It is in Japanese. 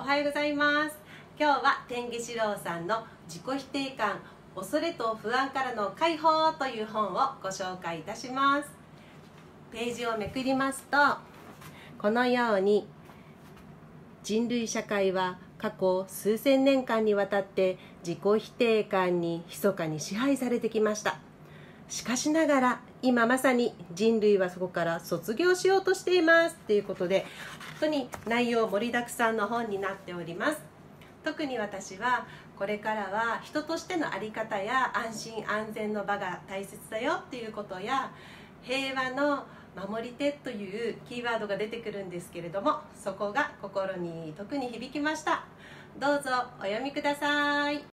おはようございます。今日は天下四郎さんの自己否定感恐れと不安からの解放という本をご紹介いたします。ページをめくりますとこのように人類社会は過去数千年間にわたって自己否定感に密かに支配されてきました。しかしながら今まさに人類はそこから卒業しようとしていますということで本当に内容盛りだくさんの本になっております。特に私はこれからは人としての在り方や安心安全の場が大切だよっていうことや平和の守り手というキーワードが出てくるんですけれどもそこが心に特に響きました。どうぞお読みください。